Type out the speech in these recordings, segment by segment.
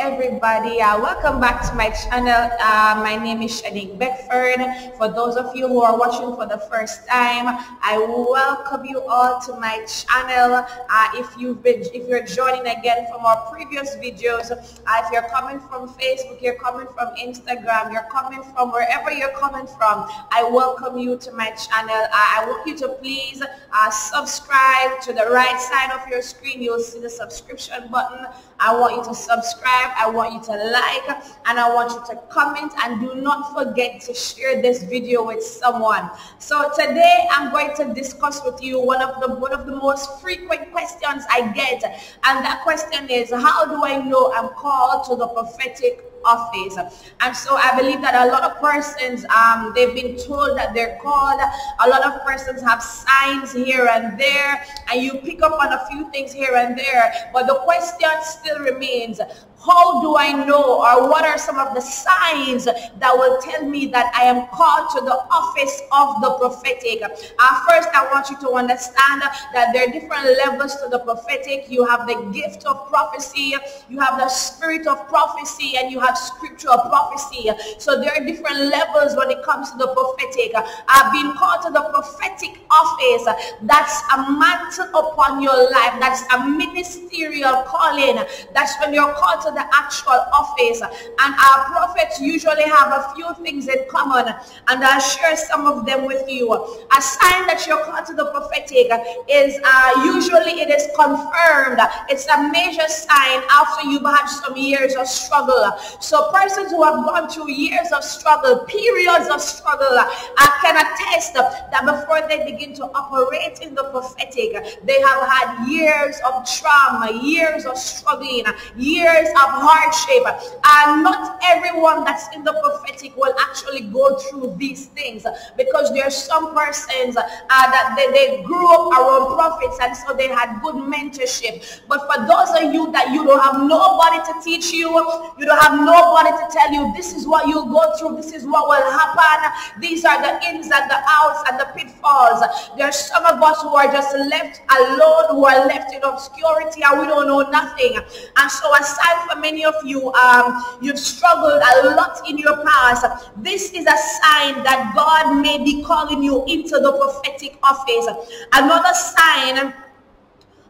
Everybody, uh, welcome back to my channel. Uh, my name is Shanique Beckford. For those of you who are watching for the first time, I welcome you all to my channel. Uh, if you've been, if you're joining again from our previous videos, uh, if you're coming from Facebook, you're coming from Instagram, you're coming from wherever you're coming from, I welcome you to my channel. Uh, I want you to please uh, subscribe to the right side of your screen. You'll see the subscription button. I want you to subscribe. I want you to like and I want you to comment and do not forget to share this video with someone. So today I'm going to discuss with you one of the one of the most frequent questions I get and that question is how do I know I'm called to the prophetic office. And so I believe that a lot of persons, um, they've been told that they're called. A lot of persons have signs here and there, and you pick up on a few things here and there. But the question still remains, how do I know or what are some of the signs that will tell me that I am called to the office of the prophetic? Uh, first, I want you to understand that there are different levels to the prophetic. You have the gift of prophecy, you have the spirit of prophecy, and you have scriptural prophecy. So there are different levels when it comes to the prophetic. I've been called to the prophetic office. That's a mantle upon your life. That's a ministerial calling. That's when you're called to to the actual office. And our prophets usually have a few things in common. And I'll share some of them with you. A sign that you're called to the prophetic is uh, usually it is confirmed. It's a major sign after you've had some years of struggle. So persons who have gone through years of struggle, periods of struggle, I can attest that before they begin to operate in the prophetic, they have had years of trauma, years of struggling, years of hardship. And not everyone that's in the prophetic will actually go through these things because there are some persons uh, that they, they grew up around prophets and so they had good mentorship. But for those of you that you don't have nobody to teach you, you don't have nobody to tell you this is what you'll go through, this is what will happen. These are the ins and the outs and the pitfalls. There are some of us who are just left alone, who are left in obscurity and we don't know nothing. And so aside for many of you, um, you've struggled a lot in your past. This is a sign that God may be calling you into the prophetic office. Another sign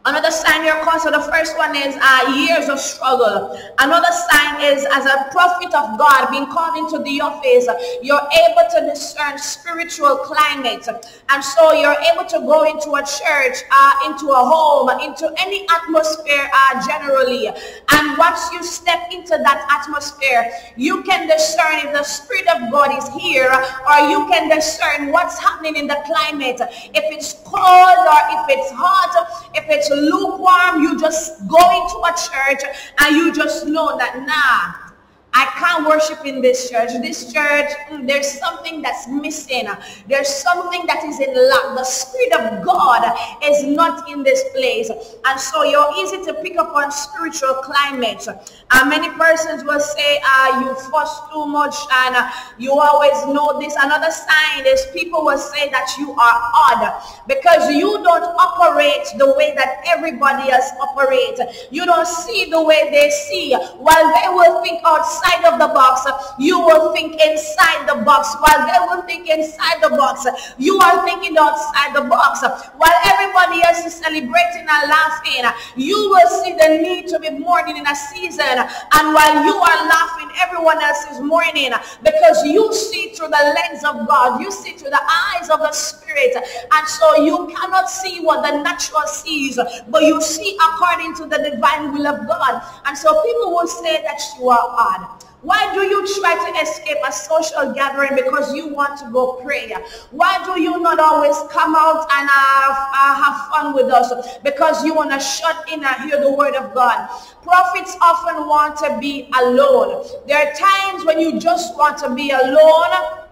Another sign you're called. So the first one is uh, years of struggle. Another sign is as a prophet of God being called into the office, you're able to discern spiritual climate. And so you're able to go into a church, uh, into a home, into any atmosphere uh, generally. And once you step into that atmosphere, you can discern if the Spirit of God is here or you can discern what's happening in the climate. If it's cold or if it's hot, if it's lukewarm, you just go into a church and you just know that, nah, I can't worship in this church. This church, mm, there's something that's missing. There's something that is in lack. The Spirit of God is not in this place. And so you're easy to pick up on spiritual climate. Uh, many persons will say, uh, you fuss too much and uh, you always know this. Another sign is people will say that you are odd because you don't operate the way that everybody else operates. You don't see the way they see. While they will think outside outside of the box, you will think inside the box. While they will think inside the box, you are thinking outside the box. While everybody else is celebrating and laughing, you will see the need to be mourning in a season. And while you are laughing, everyone else is mourning because you see through the lens of God. You see through the eyes of the Spirit. And so you cannot see what the natural sees, but you see according to the divine will of God. And so people will say that you are odd. Why do you try to escape a social gathering because you want to go pray? Why do you not always come out and have, uh, have fun with us? Because you want to shut in and hear the word of God. Prophets often want to be alone. There are times when you just want to be alone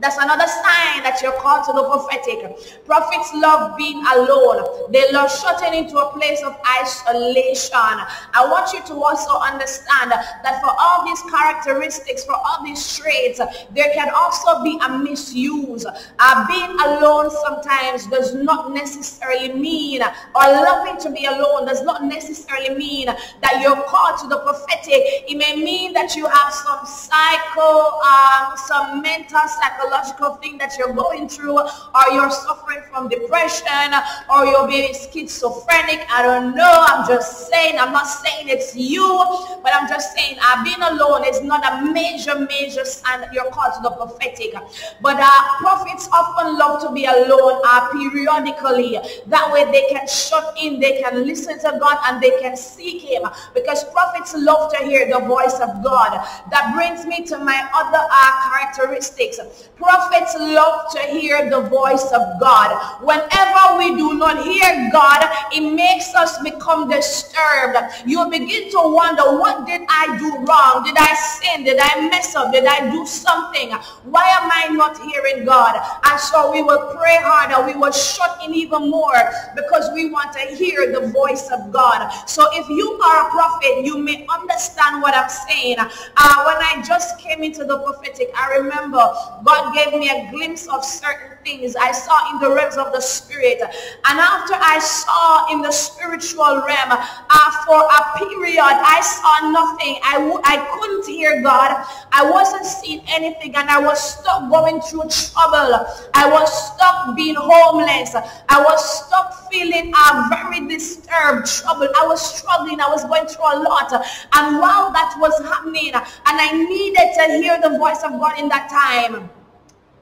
That's another sign that you're called to the prophetic. Prophets love being alone. They love shutting into a place of isolation. I want you to also understand that for all these characteristics, for all these traits, there can also be a misuse. Uh, being alone sometimes does not necessarily mean, or loving to be alone does not necessarily mean that you're called to the prophetic. It may mean that you have some psycho, um, some mental, psychological psychological thing that you're going through or you're suffering from depression or you're being schizophrenic. I don't know. I'm just saying, I'm not saying it's you, but I'm just saying I've been alone It's not a major, major sign that you're called to the prophetic. But uh, prophets often love to be alone uh, periodically. That way they can shut in, they can listen to God and they can seek him because prophets love to hear the voice of God. That brings me to my other uh, characteristics. Prophets love to hear the voice of God. Whenever we do not hear God, it makes us become disturbed. You begin to wonder, what did I do wrong? Did I sin? Did I mess up? Did I do something? Why am I not hearing God? And so we will pray harder. We will shut in even more because we want to hear the voice of God. So if you are a prophet, you may understand what I'm saying. Uh, when I just came into the prophetic, I remember God gave me a glimpse of certain things I saw in the realms of the spirit. And after I saw in the spiritual realm, uh, for a period, I saw nothing. I w- I couldn't hear God. I wasn't seeing anything and I was stuck going through trouble. I was stuck being homeless. I was stuck feeling uh, very disturbed, troubled. I was struggling. I was going through a lot. And while that was happening, and I needed to hear the voice of God in that time,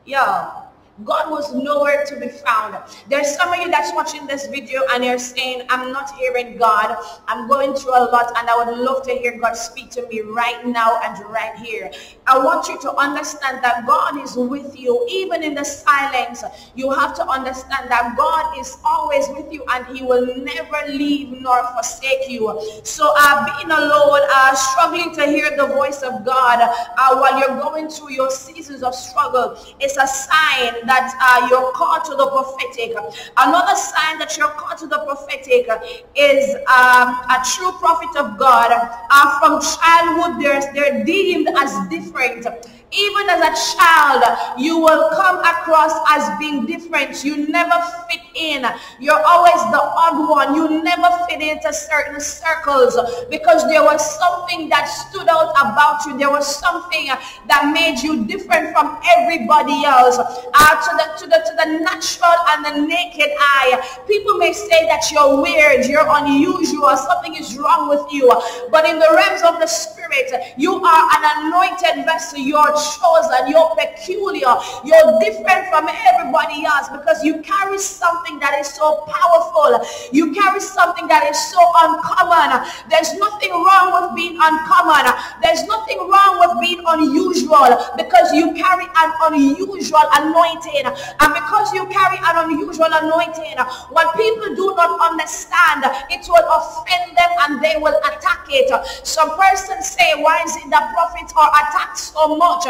Yo, God was nowhere to be found. There's some of you that's watching this video and you're saying, I'm not hearing God. I'm going through a lot and I would love to hear God speak to me right now and right here. I want you to understand that God is with you. Even in the silence, you have to understand that God is always with you and he will never leave nor forsake you. So uh, being alone, uh, struggling to hear the voice of God uh, while you're going through your seasons of struggle is a sign that uh, you're called to the prophetic. Another sign that you're called to the prophetic is um, a true prophet of God. Uh, from childhood, they're, they're deemed as different even as a child, you will come across as being different. You never fit in. You're always the odd one. You never fit into certain circles because there was something that stood out about you. There was something that made you different from everybody else. Uh, to, the, to, the, to the natural and the naked eye, people may say that you're weird, you're unusual, something is wrong with you. But in the realms of the spirit, you are an anointed vessel. You're chosen. You're peculiar. You're different from everybody else because you carry something that is so powerful. You carry something that is so uncommon. There's nothing wrong with being uncommon. There's nothing wrong with being unusual because you carry an unusual anointing. And because you carry an unusual anointing, when people do not understand, it will offend them and they will attack it. Some persons say, why is it that prophets are attacked so much?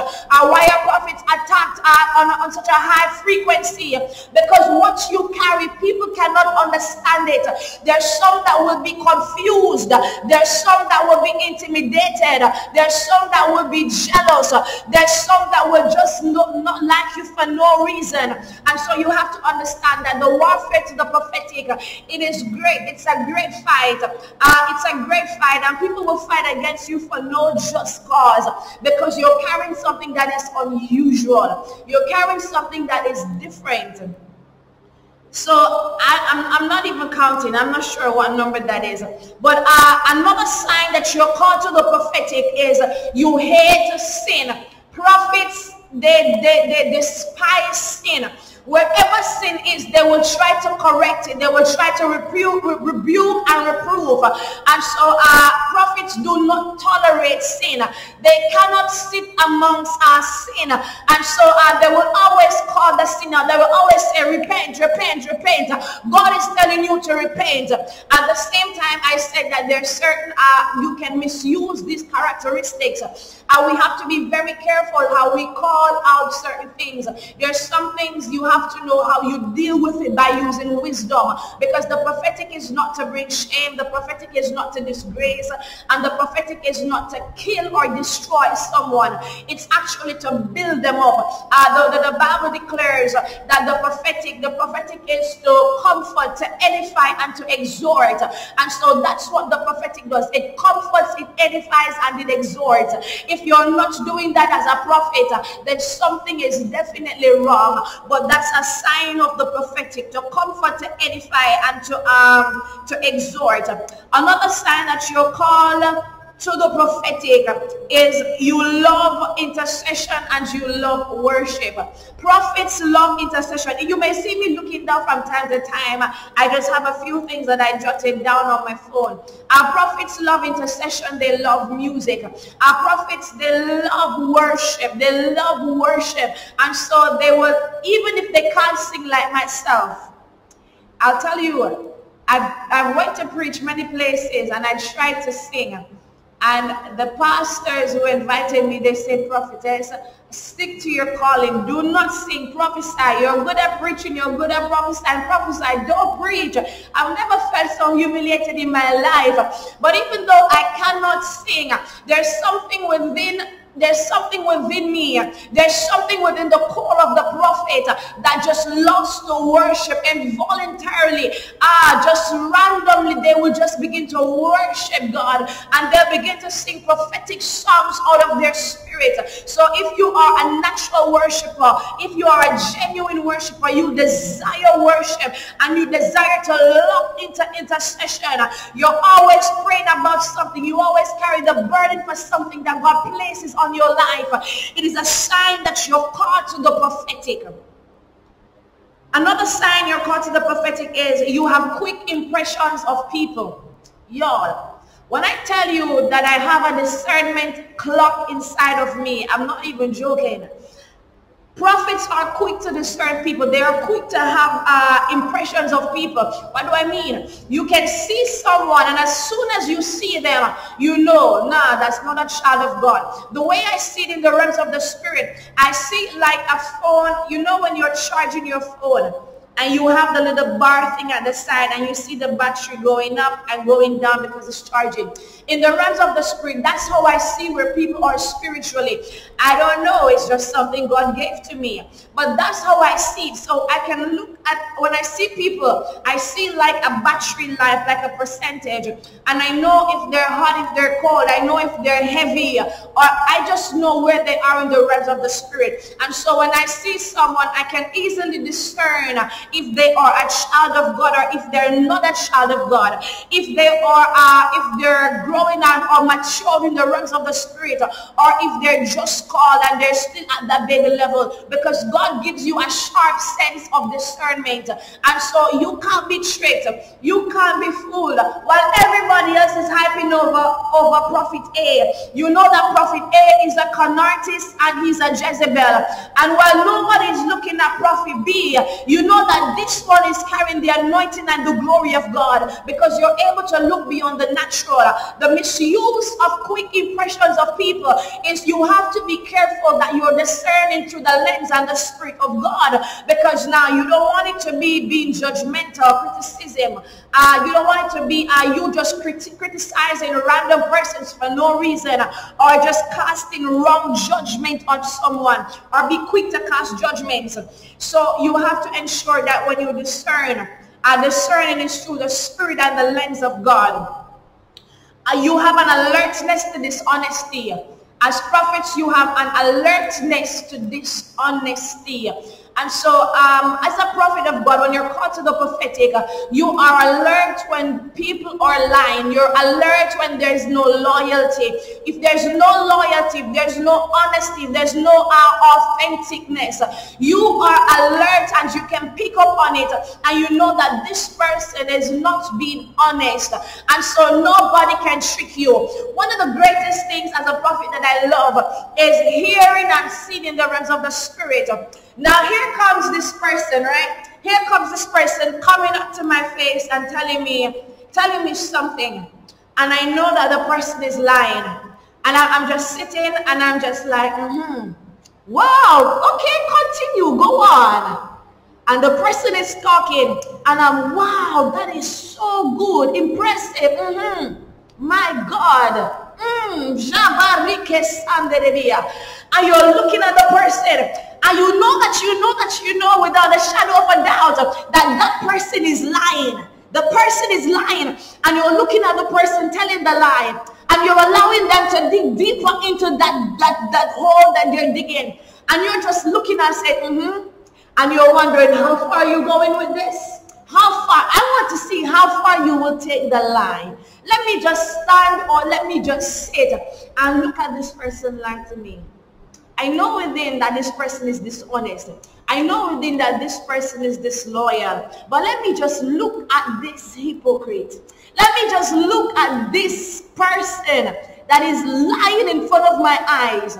why are prophets attacked uh, on, on such a high frequency? Because what you carry, people cannot understand it. There's some that will be confused. There's some that will be intimidated. There's some that will be jealous. There's some that will just not, not like you for no reason. And so you have to understand that the warfare to the prophetic, it is great. It's a great fight. Uh, it's a great fight. And people will fight against you for no just cause because you're carrying something that is unusual. You're carrying something that is different. So I, am not even counting. I'm not sure what number that is. But uh, another sign that you're called to the prophetic is you hate sin. Prophets, they, they, they despise sin. Wherever sin is, they will try to correct it. They will try to rebuke, rebuke and reprove. And so our prophets do not tolerate sin. They cannot sit amongst our sin. And so uh, they will always call the sinner. They will always say, repent, repent, repent. God is telling you to repent. At the same time, I said that there's certain, uh, you can misuse these characteristics. And we have to be very careful how we call out certain things. There's some things you have to know how you deal with it by using wisdom. Because the prophetic is not to bring shame. The prophetic is not to disgrace. And the prophetic is not to kill or destroy someone. It's actually to build them up. Uh, the, the, the Bible declares that the prophetic, the prophetic is to comfort, to edify, and to exhort. And so that's what the prophetic does. It comforts, it edifies, and it exhorts. If you're not doing that as a prophet, then something is definitely wrong. But that's a sign of the prophetic to comfort, to edify, and to um to exhort. Another sign that you're called to the prophetic is you love intercession and you love worship. Prophets love intercession. You may see me looking down from time to time. I just have a few things that I jotted down on my phone. Our prophets love intercession. They love music. Our prophets, they love worship. They love worship. And so they will, even if they can't sing like myself, I'll tell you, what I've, I've went to preach many places and I tried to sing. And the pastors who invited me, they said, prophetess, stick to your calling. Do not sing, prophesy. You're good at preaching. You're good at prophesying. Prophesy. Don't preach. I've never felt so humiliated in my life. But even though I cannot sing, there's something within there's something within me. There's something within the core of the prophet that just loves to worship and voluntarily, ah, just randomly, they will just begin to worship God and they'll begin to sing prophetic songs out of their spirit. So if you are a natural worshiper, if you are a genuine worshiper, you desire worship and you desire to look into intercession, you're always praying about something. You always carry the burden for something that God places on your life. It is a sign that you're called to the prophetic. Another sign you're called to the prophetic is you have quick impressions of people. Y'all, when I tell you that I have a discernment clock inside of me, I'm not even joking. Prophets are quick to discern people. They are quick to have uh, impressions of people. What do I mean? You can see someone and as soon as you see them, you know, nah, that's not a child of God. The way I see it in the realms of the spirit, I see it like a phone. You know when you're charging your phone and you have the little bar thing at the side and you see the battery going up and going down because it's charging. In the realms of the spirit, that's how I see where people are spiritually. I don't know, it's just something God gave to me. But that's how I see it. So I can look at, when I see people, I see like a battery life, like a percentage. And I know if they're hot, if they're cold. I know if they're heavy. Or I just know where they are in the realms of the spirit. And so when I see someone, I can easily discern if they are a child of God or if they're not a child of God. If they are, uh, if they're growing and or mature in the realms of the spirit or if they're just called and they're still at that baby level because God gives you a sharp sense of discernment. And so you can't be tricked. You can't be fooled. While everybody else is hyping over, over Prophet A, you know that Prophet A is a con artist and he's a Jezebel. And while nobody is looking at Prophet B, you know that that this one is carrying the anointing and the glory of God because you're able to look beyond the natural. The misuse of quick impressions of people is you have to be careful that you're discerning through the lens and the spirit of God because now you don't want it to be being judgmental, criticism. Uh, you don't want it to be uh, you just crit- criticizing random persons for no reason or just casting wrong judgment on someone or be quick to cast judgments. So you have to ensure that when you discern, uh, discerning is through the spirit and the lens of God. Uh, you have an alertness to dishonesty. As prophets, you have an alertness to dishonesty. And so um, as a prophet, of God, when you're called to the prophetic, you are alert when people are lying. You're alert when there's no loyalty. If there's no loyalty, if there's no honesty, if there's no uh, authenticness, you are alert and you can pick up on it and you know that this person is not being honest. And so nobody can trick you. One of the greatest things as a prophet that I love is hearing and seeing in the realms of the spirit. Now here comes this person, right? Here comes this person coming up to my face and telling me, telling me something. And I know that the person is lying. And I'm just sitting and I'm just like, mm-hmm. Wow, okay, continue, go on. And the person is talking and I'm, wow, that is so good, impressive. Mm-hmm. My God. Mm, and you're looking at the person and you know that you know that you know without a shadow of a doubt that that person is lying. The person is lying and you're looking at the person telling the lie and you're allowing them to dig deeper into that, that, that hole that they're digging. And you're just looking and saying, mm-hmm. And you're wondering, how far are you going with this? How far? I want to see how far you will take the line. Let me just stand or let me just sit and look at this person lying to me. I know within that this person is dishonest. I know within that this person is disloyal. But let me just look at this hypocrite. Let me just look at this person that is lying in front of my eyes.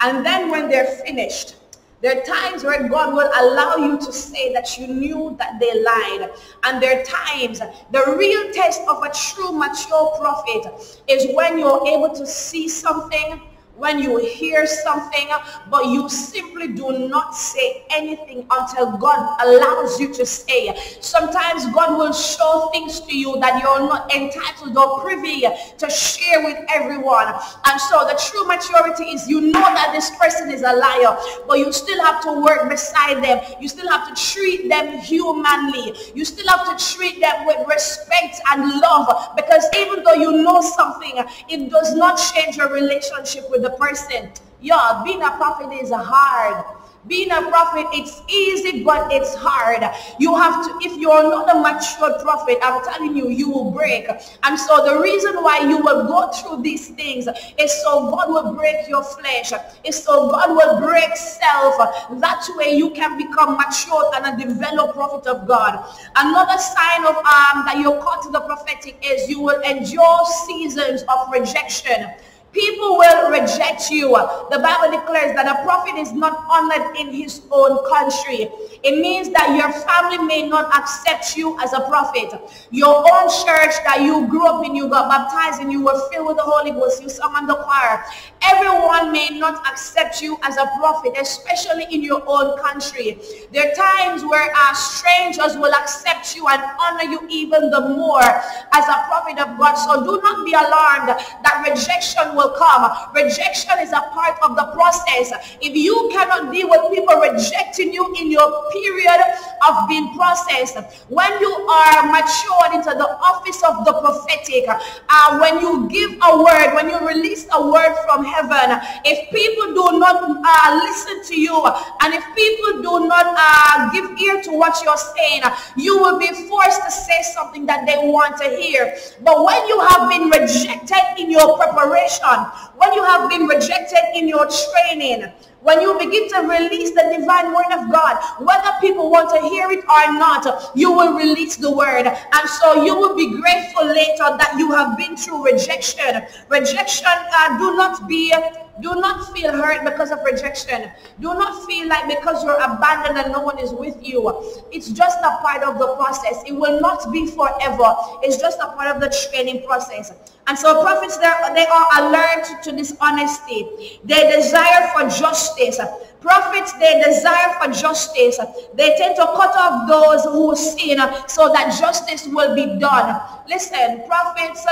And then when they're finished, there are times where God will allow you to say that you knew that they lied. And there are times, the real test of a true mature prophet is when you're able to see something when you hear something, but you simply do not say anything until God allows you to say. Sometimes God will show things to you that you're not entitled or privy to share with everyone. And so the true maturity is you know that this person is a liar, but you still have to work beside them. You still have to treat them humanly. You still have to treat them with respect and love because even though you know something, it does not change your relationship with the person. Yeah, being a prophet is hard. Being a prophet, it's easy, but it's hard. You have to, if you're not a mature prophet, I'm telling you, you will break. And so the reason why you will go through these things is so God will break your flesh. Is so God will break self. That way you can become mature and a developed prophet of God. Another sign of um, that you're called to the prophetic is you will endure seasons of rejection. People will reject you. The Bible declares that a prophet is not honored in his own country. It means that your family may not accept you as a prophet. Your own church that you grew up in, you got baptized and you were filled with the Holy Ghost, you sung on the choir. Everyone may not accept you as a prophet, especially in your own country. There are times where uh, strangers will accept you and honor you even the more as a prophet of God. So do not be alarmed that rejection will will come. Rejection is a part of the process. If you cannot deal with people rejecting you in your period of being processed, when you are matured into the office of the prophetic, uh, when you give a word, when you release a word from heaven, if people do not uh, listen to you and if people do not uh, give ear to what you're saying, you will be forced to say something that they want to hear. But when you have been rejected in your preparation, when you have been rejected in your training, when you begin to release the divine word of God, whether people want to hear it or not, you will release the word. And so you will be grateful later that you have been through rejection. Rejection, uh, do not be do not feel hurt because of rejection. Do not feel like because you're abandoned and no one is with you. It's just a part of the process. It will not be forever. It's just a part of the training process. And so prophets, they are alert to dishonesty. They desire for justice. Prophets, they desire for justice. They tend to cut off those who sin so that justice will be done. Listen, prophets,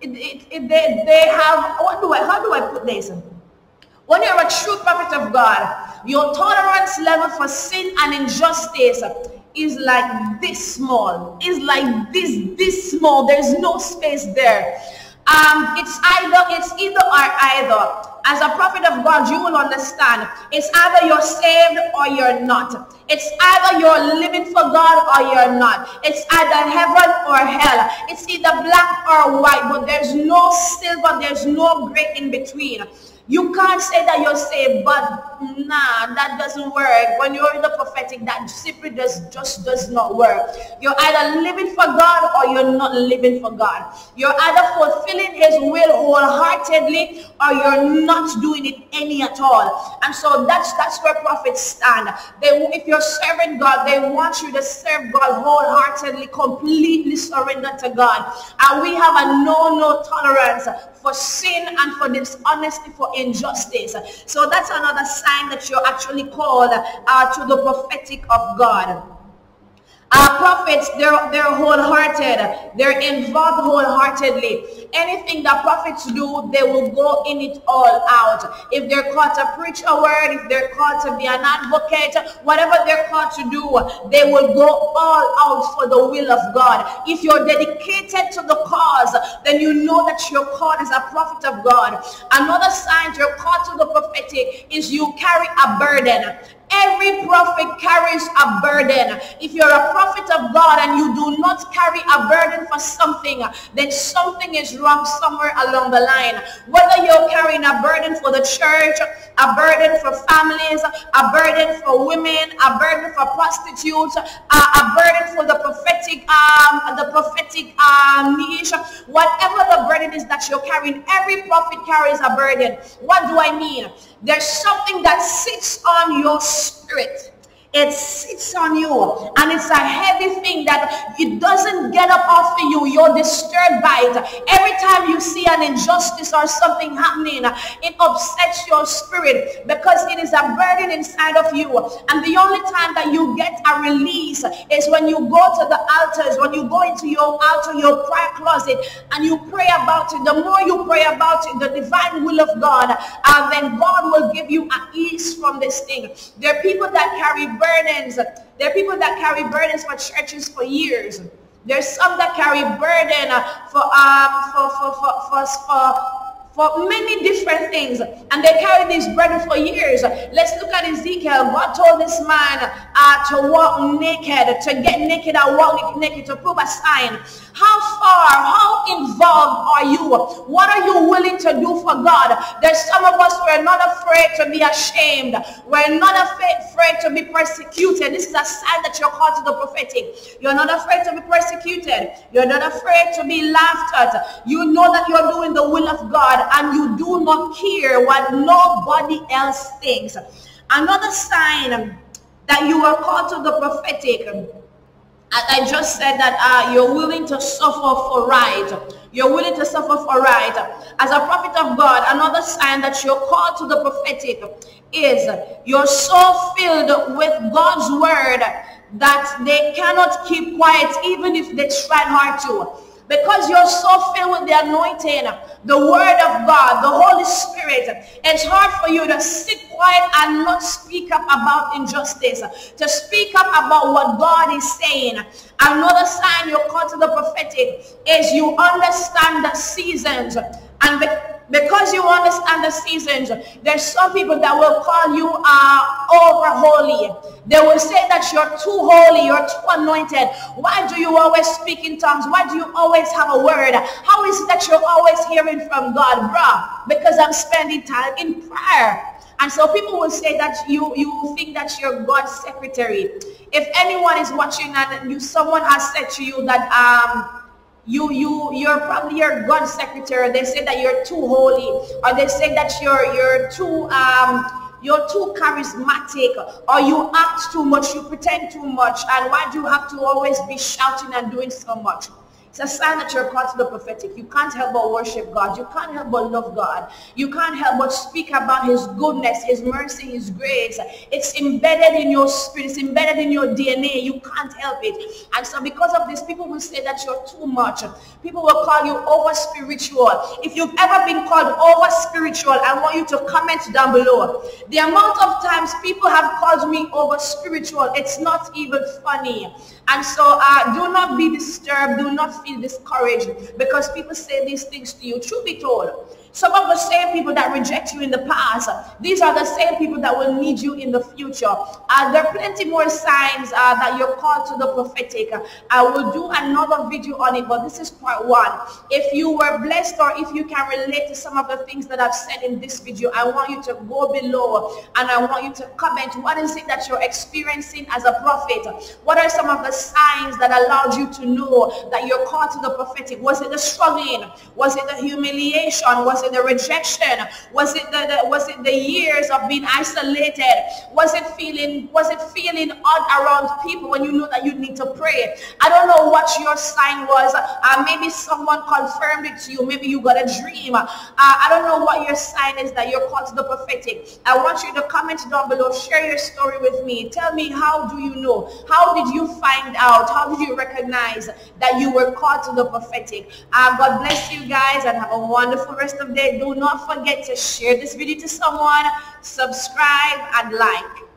it, it, it, they, they have, what do I, how do I put this? When you're a true prophet of God, your tolerance level for sin and injustice is like this small. Is like this, this small. There's no space there. Um, it's either, it's either or either. As a prophet of God, you will understand it's either you're saved or you're not. It's either you're living for God or you're not. It's either heaven or hell. It's either black or white, but there's no silver, there's no gray in between. You can't say that you're saved, but nah, that doesn't work. When you're in the prophetic, that simply does, just does not work. You're either living for God or you're not living for God. You're either fulfilling his will wholeheartedly or you're not doing it any at all. And so that's that's where prophets stand. They, if you're serving God, they want you to serve God wholeheartedly, completely surrender to God. And we have a no-no tolerance for sin and for dishonesty, for injustice. So that's another sign that you're actually called uh, to the prophetic of God. Our prophets, they're, they're wholehearted. They're involved wholeheartedly. Anything that prophets do, they will go in it all out. If they're called to preach a word, if they're called to be an advocate, whatever they're called to do, they will go all out for the will of God. If you're dedicated to the cause, then you know that you're called as a prophet of God. Another sign you're called to the prophetic is you carry a burden. Every prophet carries a burden. If you're a prophet of God and you do not carry a burden for something, then something is wrong somewhere along the line. Whether you're carrying a burden for the church, a burden for families, a burden for women, a burden for prostitutes, a, a burden for the prophetic, um, the prophetic um, niche, whatever the burden is that you're carrying, every prophet carries a burden. What do I mean? There's something that sits on your spirit it sits on you and it's a heavy thing that it doesn't get up off of you. You're disturbed by it. Every time you see an injustice or something happening, it upsets your spirit because it is a burden inside of you. And the only time that you get a release is when you go to the altars, when you go into your altar, your prayer closet, and you pray about it. The more you pray about it, the divine will of God, and then God will give you an ease from this thing. There are people that carry burdens. There are people that carry burdens for churches for years. There's some that carry burden for um for for for for, for for many different things. And they carry this burden for years. Let's look at ezekiel. God told this man uh, to walk naked to get naked and walk naked to prove a sign. How far how involved are you? What are you willing to do for god? There's some of us we're not afraid to be ashamed. We're not afraid to be persecuted. This is a sign that you're called to the prophetic. You're not afraid to be persecuted. You're not afraid to be laughed at. You know that you're doing the will of god and you do not care what nobody else thinks. Another sign that you are called to the prophetic, I just said that uh, you're willing to suffer for right. You're willing to suffer for right. As a prophet of God, another sign that you're called to the prophetic is you're so filled with God's word that they cannot keep quiet even if they try hard to because you're so filled with the anointing, the word of God, the Holy Spirit, it's hard for you to sit quiet and not speak up about injustice, to speak up about what God is saying. Another sign you're called to the prophetic is you understand the seasons and the because you understand the seasons, there's some people that will call you uh, over holy. They will say that you're too holy, you're too anointed. Why do you always speak in tongues? Why do you always have a word? How is it that you're always hearing from God? Bruh, because I'm spending time in prayer. And so people will say that you, you think that you're God's secretary. If anyone is watching and you, someone has said to you that um, you you you're probably your God secretary. They say that you're too holy, or they say that you're you're too um you're too charismatic, or you act too much, you pretend too much, and why do you have to always be shouting and doing so much? It's a sign that you're called to the prophetic. You can't help but worship God. You can't help but love God. You can't help but speak about his goodness, his mercy, his grace. It's embedded in your spirit. It's embedded in your DNA. You can't help it. And so because of this, people will say that you're too much. People will call you over spiritual. If you've ever been called over spiritual, I want you to comment down below. The amount of times people have called me over spiritual, it's not even funny. And so uh, do not be disturbed. Do not feel discouraged because people say these things to you. Truth be told, Some of the same people that reject you in the past, these are the same people that will need you in the future. Uh, there are plenty more signs uh, that you're called to the prophetic. I will do another video on it, but this is part one. If you were blessed or if you can relate to some of the things that I've said in this video, I want you to go below and I want you to comment. What is it that you're experiencing as a prophet? What are some of the signs that allowed you to know that you're called to the prophetic? Was it the struggling? Was it the humiliation? Was it the rejection? Was it the, the was it the years of being isolated? Was it feeling was it feeling odd around people when you know that you need to pray? I don't know what your sign was. Uh, maybe someone confirmed it to you. Maybe you got a dream. Uh, I don't know what your sign is that you're called to the prophetic. I want you to comment down below. Share your story with me. Tell me how do you know? How did you find out? How did you recognize that you were called to the prophetic? Uh, God bless you guys and have a wonderful rest of Do not forget to share this video to someone, subscribe and like.